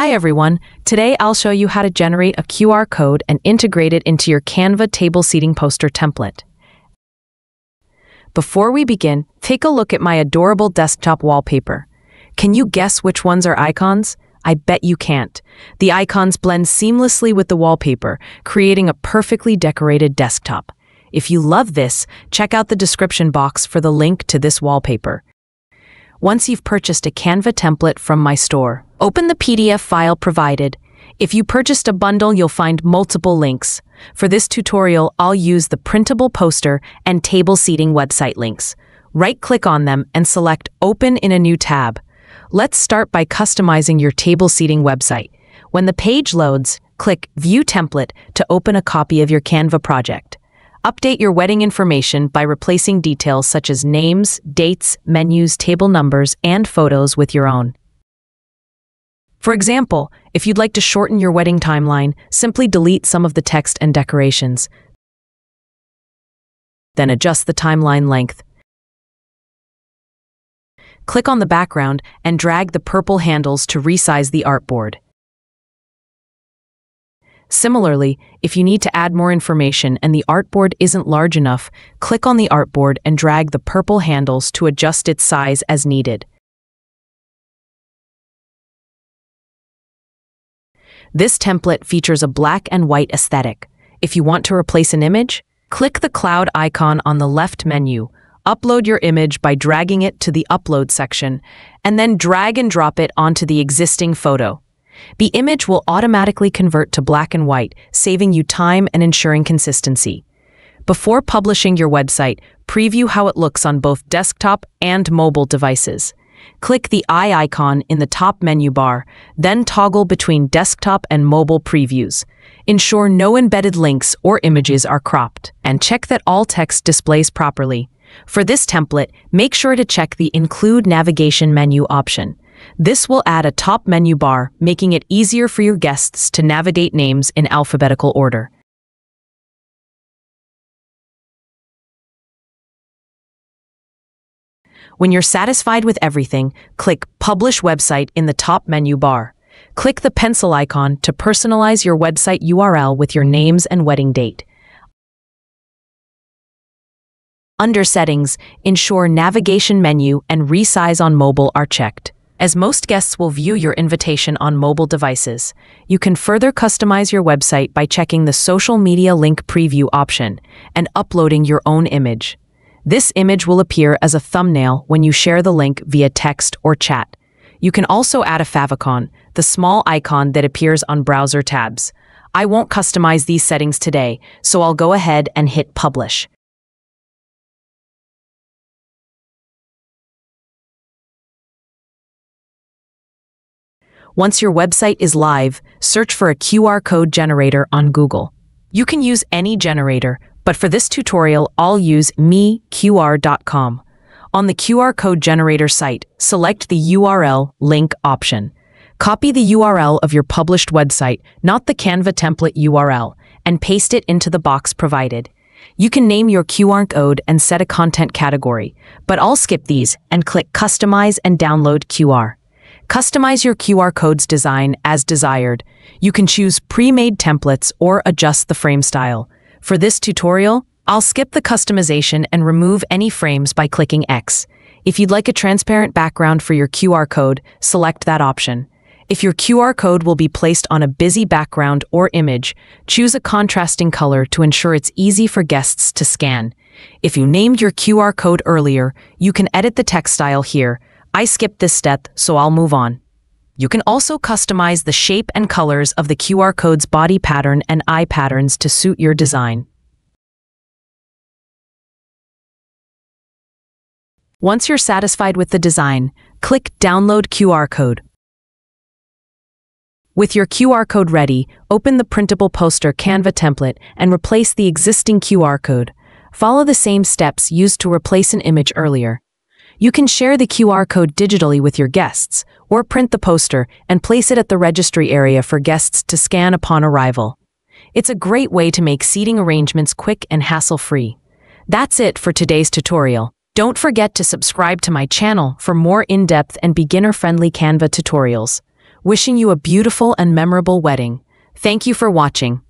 Hi everyone, today I'll show you how to generate a QR code and integrate it into your Canva table seating poster template. Before we begin, take a look at my adorable desktop wallpaper. Can you guess which ones are icons? I bet you can't. The icons blend seamlessly with the wallpaper, creating a perfectly decorated desktop. If you love this, check out the description box for the link to this wallpaper. Once you've purchased a Canva template from my store, Open the PDF file provided. If you purchased a bundle, you'll find multiple links. For this tutorial, I'll use the printable poster and table seating website links. Right-click on them and select Open in a new tab. Let's start by customizing your table seating website. When the page loads, click View Template to open a copy of your Canva project. Update your wedding information by replacing details such as names, dates, menus, table numbers, and photos with your own. For example, if you'd like to shorten your wedding timeline, simply delete some of the text and decorations. Then adjust the timeline length. Click on the background and drag the purple handles to resize the artboard. Similarly, if you need to add more information and the artboard isn't large enough, click on the artboard and drag the purple handles to adjust its size as needed. This template features a black and white aesthetic. If you want to replace an image, click the cloud icon on the left menu, upload your image by dragging it to the Upload section, and then drag and drop it onto the existing photo. The image will automatically convert to black and white, saving you time and ensuring consistency. Before publishing your website, preview how it looks on both desktop and mobile devices. Click the eye icon in the top menu bar, then toggle between desktop and mobile previews. Ensure no embedded links or images are cropped, and check that all text displays properly. For this template, make sure to check the Include Navigation menu option. This will add a top menu bar, making it easier for your guests to navigate names in alphabetical order. When you're satisfied with everything, click Publish Website in the top menu bar. Click the pencil icon to personalize your website URL with your names and wedding date. Under Settings, ensure Navigation menu and Resize on Mobile are checked. As most guests will view your invitation on mobile devices, you can further customize your website by checking the Social Media Link Preview option and uploading your own image. This image will appear as a thumbnail when you share the link via text or chat. You can also add a favicon, the small icon that appears on browser tabs. I won't customize these settings today, so I'll go ahead and hit Publish. Once your website is live, search for a QR code generator on Google. You can use any generator, but for this tutorial, I'll use meqr.com. On the QR code generator site, select the URL link option. Copy the URL of your published website, not the Canva template URL, and paste it into the box provided. You can name your QR code and set a content category, but I'll skip these and click Customize and Download QR. Customize your QR code's design as desired. You can choose pre-made templates or adjust the frame style. For this tutorial, I'll skip the customization and remove any frames by clicking X. If you'd like a transparent background for your QR code, select that option. If your QR code will be placed on a busy background or image, choose a contrasting color to ensure it's easy for guests to scan. If you named your QR code earlier, you can edit the text style here. I skipped this step, so I'll move on. You can also customize the shape and colors of the QR code's body pattern and eye patterns to suit your design. Once you're satisfied with the design, click Download QR Code. With your QR code ready, open the printable poster Canva template and replace the existing QR code. Follow the same steps used to replace an image earlier. You can share the QR code digitally with your guests, or print the poster and place it at the registry area for guests to scan upon arrival. It's a great way to make seating arrangements quick and hassle-free. That's it for today's tutorial. Don't forget to subscribe to my channel for more in-depth and beginner-friendly Canva tutorials. wishing you a beautiful and memorable wedding. Thank you for watching.